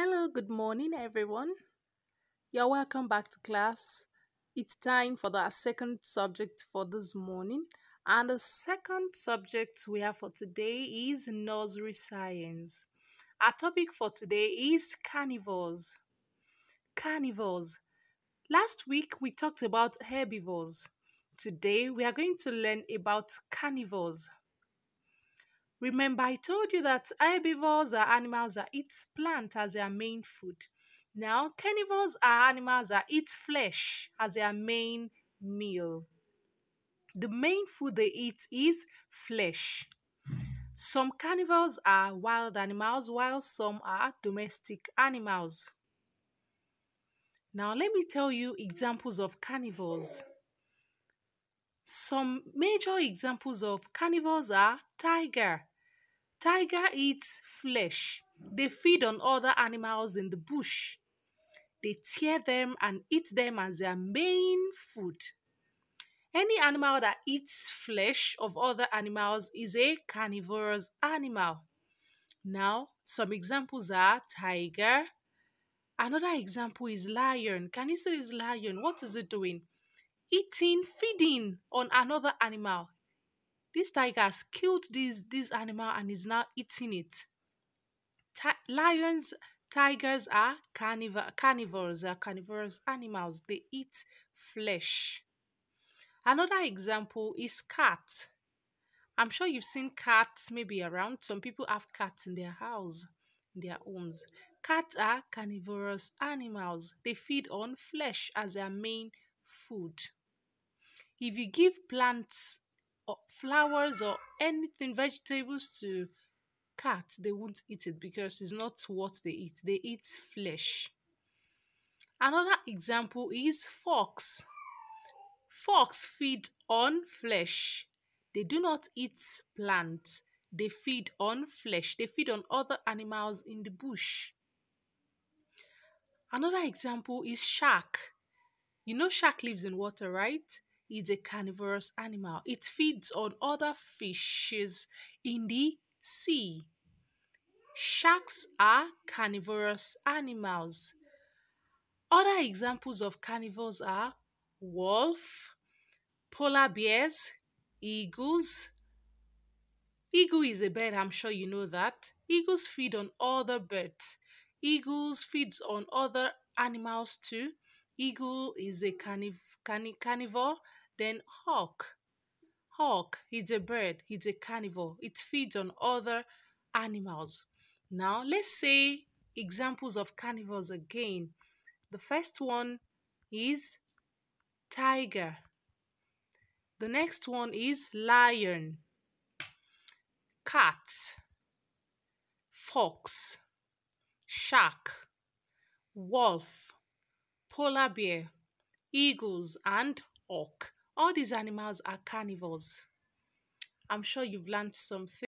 Hello, good morning, everyone. You're welcome back to class. It's time for the second subject for this morning, and the second subject we have for today is nursery science. Our topic for today is carnivores. Carnivores. Last week we talked about herbivores. Today we are going to learn about carnivores. Remember, I told you that herbivores are animals that eat plant as their main food. Now, carnivores are animals that eat flesh as their main meal. The main food they eat is flesh. Some carnivores are wild animals, while some are domestic animals. Now, let me tell you examples of carnivores. Some major examples of carnivores are tiger. Tiger eats flesh. They feed on other animals in the bush. They tear them and eat them as their main food. Any animal that eats flesh of other animals is a carnivorous animal. Now, some examples are tiger. Another example is lion. Can you see this lion? What is it doing? eating, feeding on another animal. This tiger has killed this, this animal and is now eating it. Ti- lions, tigers are carnivore, carnivores, are carnivorous animals. They eat flesh. Another example is cat. I'm sure you've seen cats maybe around. Some people have cats in their house, in their homes. Cats are carnivorous animals. They feed on flesh as their main food. If you give plants or flowers or anything, vegetables to cats, they won't eat it because it's not what they eat. They eat flesh. Another example is fox. Fox feed on flesh. They do not eat plants. They feed on flesh. They feed on other animals in the bush. Another example is shark. You know shark lives in water, right? It's a carnivorous animal. It feeds on other fishes in the sea. Sharks are carnivorous animals. Other examples of carnivores are wolf, polar bears, eagles. Eagle is a bird, I'm sure you know that. Eagles feed on other birds. Eagles feeds on other animals too. Eagle is a carniv- carni- carnivore then hawk. Hawk, it's a bird, it's a carnivore. It feeds on other animals. Now, let's say examples of carnivores again. The first one is tiger. The next one is lion, cat, fox, shark, wolf, polar bear, eagles, and hawk. All these animals are carnivores. I'm sure you've learned something.